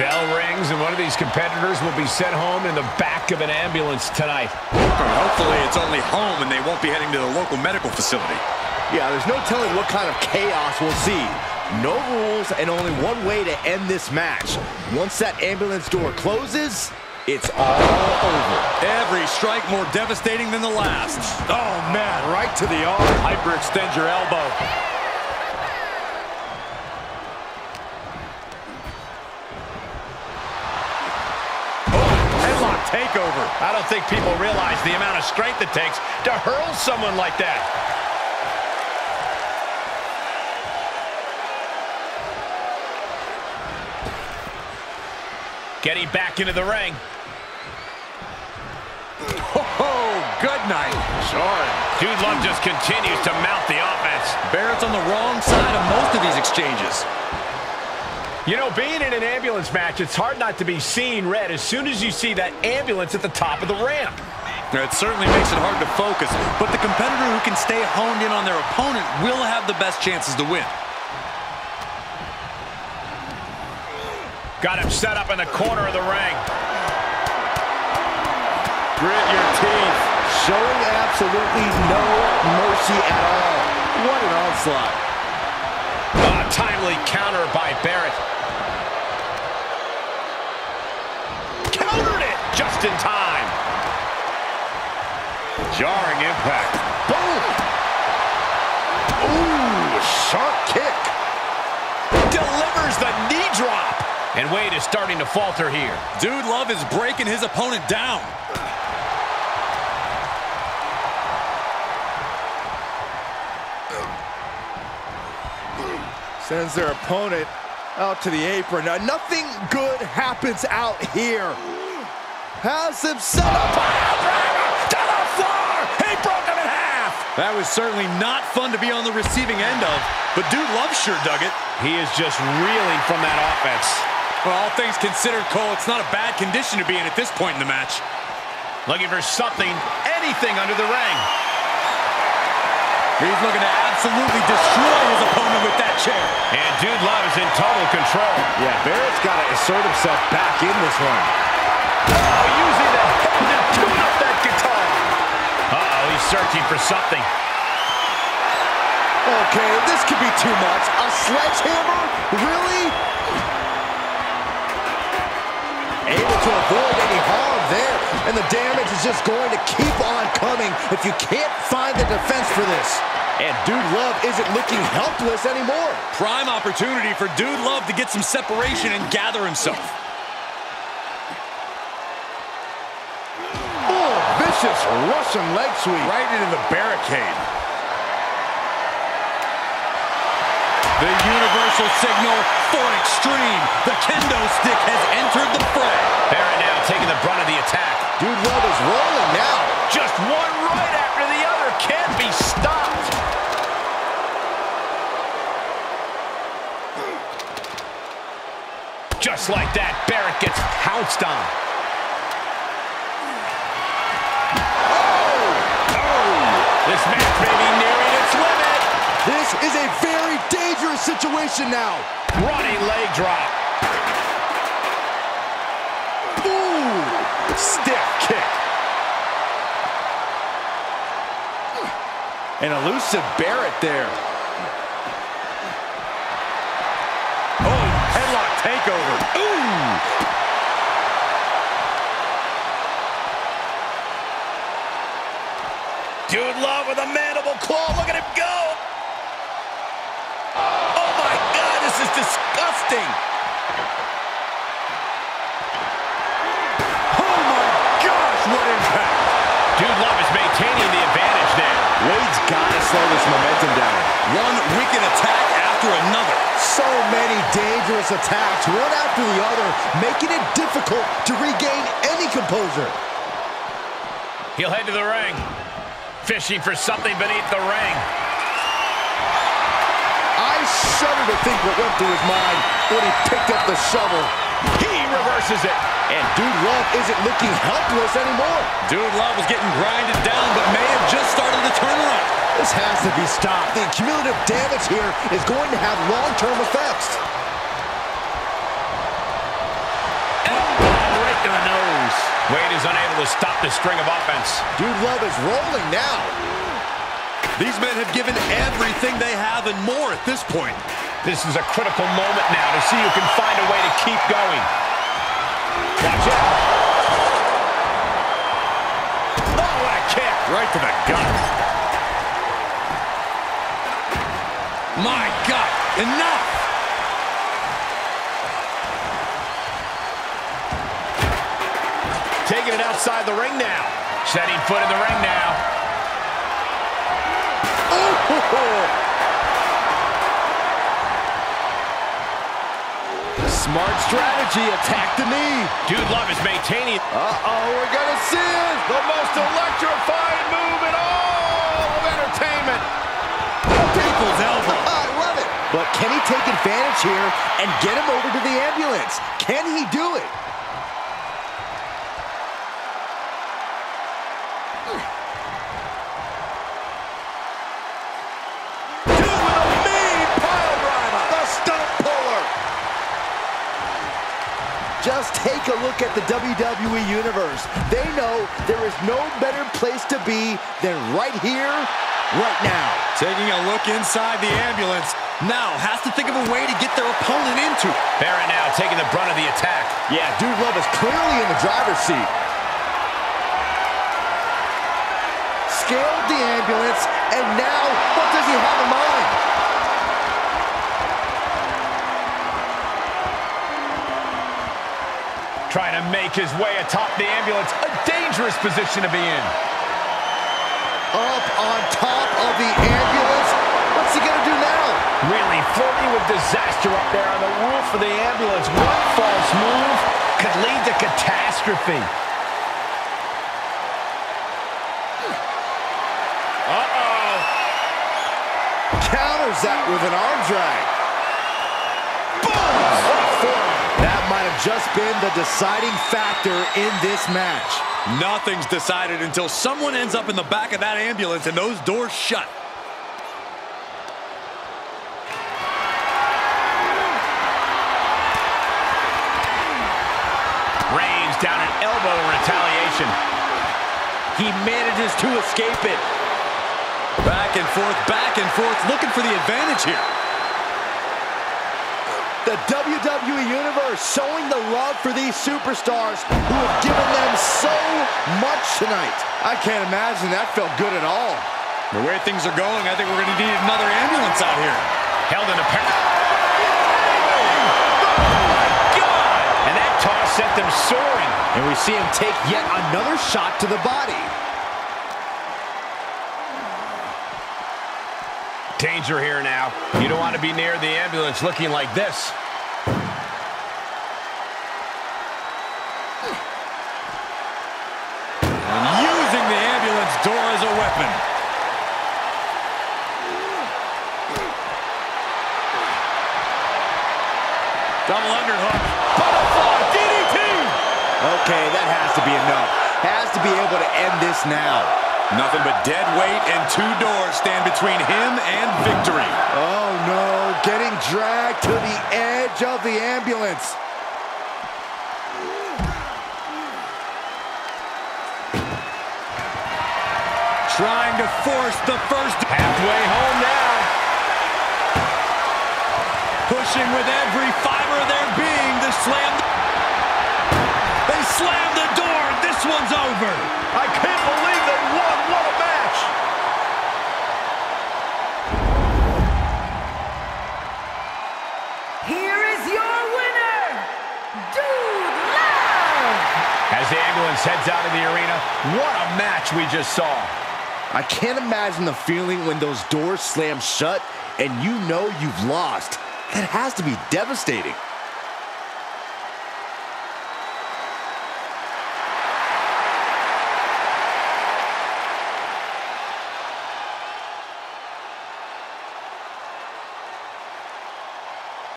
Bell rings, and one of these competitors will be sent home in the back of an ambulance tonight. hopefully it's only home and they won't be heading to the local medical facility. Yeah, there's no telling what kind of chaos we'll see. No rules and only one way to end this match. Once that ambulance door closes, it's all over. Every strike more devastating than the last. Oh, man, right to the arm. Hyperextend your elbow. Takeover. I don't think people realize the amount of strength it takes to hurl someone like that. Getting back into the ring. Oh, good night. Sorry. Dude Love just continues to mount the offense. Barrett's on the wrong side of most of these exchanges. You know, being in an ambulance match, it's hard not to be seeing red as soon as you see that ambulance at the top of the ramp. It certainly makes it hard to focus, but the competitor who can stay honed in on their opponent will have the best chances to win. Got him set up in the corner of the ring. Grit your teeth. Showing absolutely no mercy at all. What an onslaught. Timely counter by Barrett. Countered it just in time. Jarring impact. Boom! Ooh, sharp kick. Delivers the knee drop. And Wade is starting to falter here. Dude Love is breaking his opponent down. Sends their opponent out to the apron. Now, nothing good happens out here. Has him set up. To the floor. He broke him in half. That was certainly not fun to be on the receiving end of, but Dude Love sure dug it. He is just reeling from that offense. Well, all things considered, Cole, it's not a bad condition to be in at this point in the match. Looking for something, anything under the ring. He's looking to absolutely destroy his opponent with that chair. And Dude Love is in total control. Yeah, Barrett's got to assert himself back in this one. Oh, using the head to tune up that guitar. Uh-oh, he's searching for something. Okay, this could be too much. A sledgehammer? Really? Able to avoid any harm there. And the damage is just going to keep on coming if you can't find the defense for this. And Dude Love isn't looking helpless anymore. Prime opportunity for Dude Love to get some separation and gather himself. Oh, vicious Russian leg sweep. Right into the barricade. The universal signal for extreme. The kendo stick has entered the fray. Barrett now taking the brunt of the attack. Dude Love is rolling now. Just one right after the other can't be stopped. Just like that, Barrett gets pounced on. Oh! Oh! This match may be nearing its limit. This is a very dangerous situation now. Running leg drop. Ooh, stiff kick. An elusive Barrett there. Takeover. Ooh. Dude Love with a mandible claw. Look at him go. Oh, my God. This is disgusting. Oh my gosh, what impact. Dude Love is maintaining the advantage there. Wade's got to slow this momentum down. One wicked attack after another. So many dangerous attacks, one after the other, making it difficult to regain any composure. He'll head to the ring. Fishing for something beneath the ring. I shudder to think what went through his mind when he picked up the shovel. He reverses it. And Dude Love isn't looking helpless anymore. Dude Love was getting grinded down, but may have just started to turn around. This has to be stopped. The cumulative damage here is going to have long-term effects. Elbow right to the nose. Wade is unable to stop this string of offense. Dude Love is rolling now. These men have given everything they have and more at this point. This is a critical moment now to see who can find a way to keep going. Watch out. Oh, what a kick. Right to the gut. My God, enough! Taking it outside the ring now. Setting foot in the ring now. Oh! Smart strategy, attack the knee. Dude Love is maintaining. Uh-oh, we're gonna see it. The most electrifying move in all of entertainment. People's elbow. But can he take advantage here and get him over to the ambulance? Can he do it? Just take a look at the WWE Universe. They know there is no better place to be than right here, right now. Taking a look inside the ambulance. Now has to think of a way to get their opponent into it. Barrett now taking the brunt of the attack. Yeah, Dude Love is clearly in the driver's seat. Scaled the ambulance, and now what does he have in mind? Trying to make his way atop the ambulance. A dangerous position to be in. Up on top of the ambulance. What's he gonna do now? Really flirting with disaster up there on the roof of the ambulance. One false move could lead to catastrophe. Uh-oh. Counters that with an arm drag. Boom! What a forearm. That might have just been the deciding factor in this match. Nothing's decided until someone ends up in the back of that ambulance and those doors shut. Rains down an elbow in He manages to escape it. Back and forth, back and forth, looking for the advantage here. The WWE Universe showing the love for these superstars who have given them so much tonight. I can't imagine that felt good at all. The way things are going, I think we're going to need another ambulance out here. Held in a pair. Sent them soaring. And we see him take yet another shot to the body. Danger here now. You don't want to be near the ambulance looking like this. And using the ambulance door as a weapon. Double underhook. Butterfly. Okay, that has to be enough. Has to be able to end this now. Nothing but dead weight and two doors stand between him and victory. Oh no, getting dragged to the edge of the ambulance. Trying to force the first. Halfway home now. Pushing with every fiber of their being to slam. They slam the door. This one's over. I can't believe they won. What a match. Here is your winner, Dude Love! As the ambulance heads out of the arena, what a match we just saw. I can't imagine the feeling when those doors slam shut and you know you've lost. That has to be devastating.